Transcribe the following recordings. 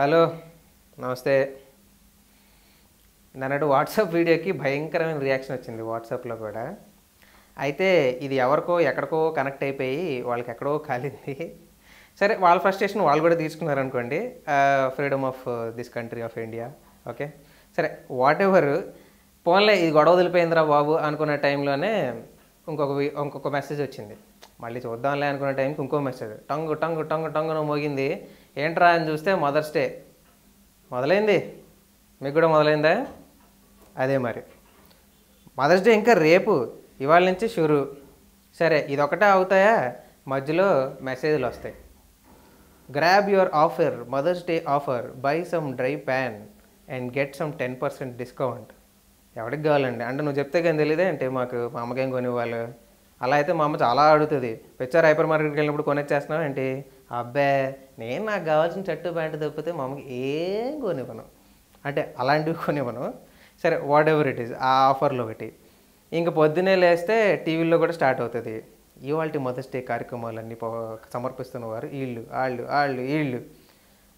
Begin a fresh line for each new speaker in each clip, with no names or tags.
Hello నమస్తే. నన్నటి WhatsApp వీడియోకి భయంకరమైన రియాక్షన్ వచ్చింది వాట్సాప్లో కూడా. అయితే ఇది ఎవరికో ఎక్కడికో కనెక్ట్ అయిపోయి వాళ్ళకి ఎక్కడో కాలింది. సరే వాళ్ళ ఫ్రస్ట్రేషన్ వాళ్ళు కూడా తీసుకున్నారు అనుకోండి freedom of this country of India okay సరే వాట్ ఎవర్ పోన్లే ఇది గొడవ వదిలిపోయిందిరా బాబు అనుకున్న టైంలోనే ఇంకొక ఇంకొక మెసేజ్ వచ్చింది. మళ్ళీ చూద్దాంలే అనుకున్న టైంకి ఇంకో మెసేజ్ టంగు టంగు టంగు టంగున మోగింది. ఏంట్రా అని చూస్తే మదర్స్ డే మొదలైంది? మీకు కూడా మొదలైందా? అదే మరి. మదర్స్ డే ఇంకా రేపు ఇవాళ నుంచి షురు. సరే ఇదొకటే అవుతాయా? మధ్యలో మెసేజ్లు వస్తాయి. Grab your offer mother's day offer buy some dry pan and get some ten percent discount ఎవరికి కావాలండి? అంటే నువ్వు చెప్తే కానీ తెలియదే అంటే మాకు మా అమ్మకేం కొనివ్వాలి? అలా అయితే మా అమ్మ చాలా అడుగుతుంది. పెచ్చారు హైపర్ మార్కెట్కి వెళ్ళినప్పుడు కొనేచ్చేస్తున్నావు ఏంటి? అబ్బే నేను నాకు కావాల్సిన షర్టు ప్యాంటు తప్పితే మా అమ్మకి ఏం కొనివ్వను. అంటే అలాంటివి కొనివ్వను. సరే వాట్ ఎవర్ ఇట్ ఈస్ ఆ ఆఫర్లో ఒకటి ఇంక పొద్దునే లేస్తే టీవీలో కూడా స్టార్ట్ అవుతుంది. ఇవాళ మదర్స్ డే కార్యక్రమాలన్నీ సమర్పిస్తున్న వారు వీళ్ళు వాళ్ళు వాళ్ళు వీళ్ళు.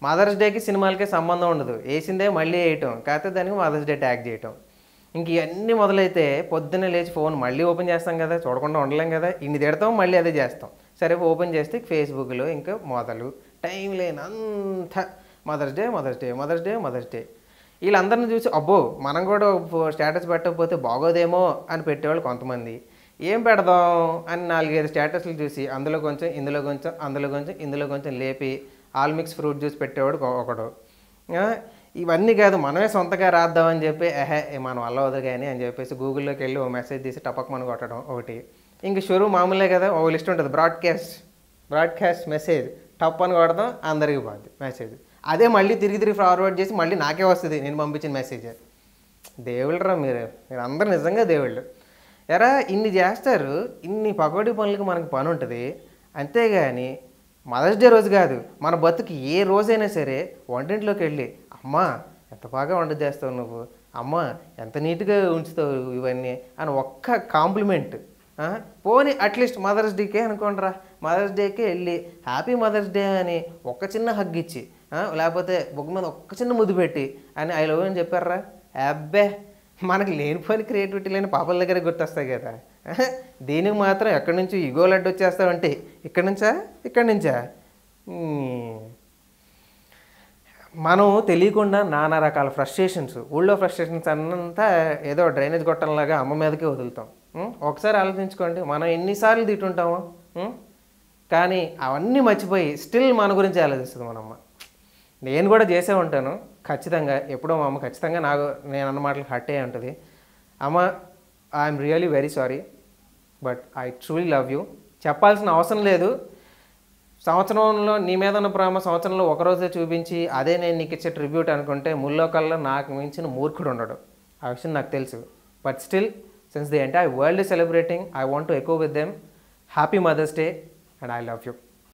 మదర్స్ డేకి సినిమాలకే సంబంధం ఉండదు. వేసిందే మళ్ళీ వేయటం కాకపోతే దానికి మదర్స్ డే ట్యాగ్ చేయటం. ఇంక ఇవన్నీ మొదలైతే పొద్దున్నే లేచి ఫోన్ మళ్ళీ ఓపెన్ చేస్తాం కదా చూడకుండా ఉండలేం కదా ఇన్ని తిడతాం మళ్ళీ అదే చేస్తాం. సరే ఓపెన్ చేస్తే ఫేస్బుక్లో ఇంకా మొదలు. టైం లేనంత mother's day mother's day mother's day mother's day. వీళ్ళందరిని చూసి అబ్బో మనం కూడా స్టేటస్ పెట్టకపోతే బాగోదేమో అని పెట్టేవాళ్ళు కొంతమంది. ఏం పెడదాం అని నాలుగైదు స్టేటస్లు చూసి అందులో కొంచెం ఇందులో కొంచెం అందులో కొంచెం ఇందులో కొంచెం లేపి ఆల్మిక్స్ ఫ్రూట్ జ్యూస్ పెట్టేవాడు ఒకడు. ఇవన్నీ కాదు మనమే సొంతగా రాద్దామని చెప్పి ఎహే మనం వల్ల వదరు కానీ అని చెప్పేసి గూగుల్లోకి వెళ్ళి ఓ మెసేజ్ తీసి టపక్ మన కొట్టడం ఒకటి. ఇంక షురు మామూలే కదా ఓ లిస్ట్ ఉంటుంది. బ్రాడ్కాస్ట్ బ్రాడ్కాస్ట్ మెసేజ్ టప్ అని కొడదాం అందరికి పోద్ది మెసేజ్ అదే మళ్ళీ తిరిగి తిరిగి ఫార్వర్డ్ చేసి మళ్ళీ నాకే వస్తుంది నేను పంపించిన మెసేజ్ దేవుళ్ళరా మీరు మీరు అందరు నిజంగా దేవుళ్ళు. ఎరా ఇన్ని చేస్తారు ఇన్ని పకోడీ పనులకి మనకి పని ఉంటుంది. అంతేగాని మదర్స్ డే రోజు కాదు మన బతుకు ఏ రోజైనా సరే వంటింట్లోకి వెళ్ళి అమ్మా ఎంత బాగా వంట చేస్తావు నువ్వు? అమ్మ ఎంత నీట్గా ఉంచుతావు ఇవన్నీ? అని ఒక్క కాంప్లిమెంట్ పోనీ అట్లీస్ట్ మదర్స్ డేకే అనుకోండిరా. మదర్స్ డేకే వెళ్ళి హ్యాపీ మదర్స్ డే అని ఒక్క చిన్న హగ్ ఇచ్చి లేకపోతే బొగ్గు మీద ఒక్క చిన్న ముద్దు పెట్టి అని ఐ లవ్ అని చెప్పారా? అబ్బే మనకి లేనిపోయిన క్రియేటివిటీ లేని పాపల దగ్గర గుర్తొస్తాయి కదా. దీనికి మాత్రం ఎక్కడి నుంచి ఇగో లడ్డు వచ్చేస్తావంటే ఇక్కడి నుంచా? ఇక్కడి నుంచా? మనం తెలియకుండా నానా రకాల ఫ్రస్ట్రేషన్స్ ఊళ్ళో ఫ్రస్ట్రేషన్స్ అన్నంతా ఏదో డ్రైనేజ్ గొట్టంలాగా అమ్మ మీదకే వదులుతాం. ఒకసారి ఆలోచించుకోండి మనం ఎన్నిసార్లు తిట్టుంటాము కానీ అవన్నీ మర్చిపోయి స్టిల్ మన గురించి ఆలోచిస్తుంది మన అమ్మ. నేను కూడా చేసే ఉంటాను ఖచ్చితంగా ఎప్పుడో మా అమ్మ ఖచ్చితంగా నాకు నేను అన్న మాటలు హర్ట్ అయ్యి ఉంటుంది. అమ్మ I'm really very sorry but I truly love you చెప్పాల్సిన అవసరం లేదు. సంవత్సరంలో నీ మీద ఉన్న ప్రేమ సంవత్సరంలో ఒకరోజే చూపించి అదే నేను నీకు ఇచ్చే ట్రిబ్యూట్ అనుకుంటే ముల్లోకల్లో నాకు మించిన మూర్ఖుడు ఉండడు. ఆ విషయం నాకు తెలుసు. But still Since the entire world is celebrating, I want to echo with them Happy Mother's Day and I love you.